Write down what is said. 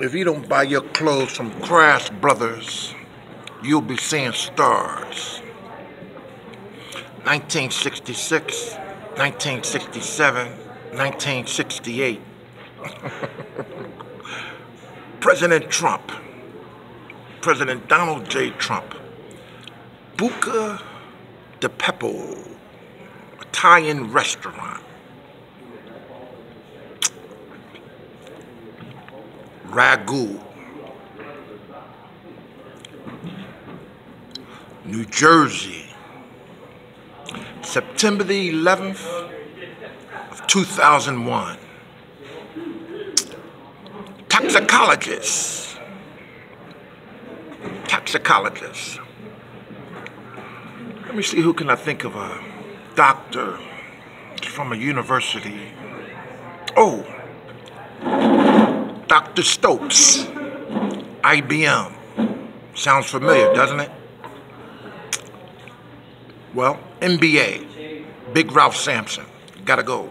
If you don't buy your clothes from Crash Brothers, you'll be seeing stars. 1966, 1967, 1968. President Trump, President Donald J. Trump, Buca di Beppo, Italian restaurant. Ragu, New Jersey, September the 11th of 2001. Toxicologist, toxicologist. Let me see who can I think of a doctor from a university. Oh, Dr. Stokes, IBM. Sounds familiar, doesn't it? Well, NBA, Big Ralph Sampson. Gotta go.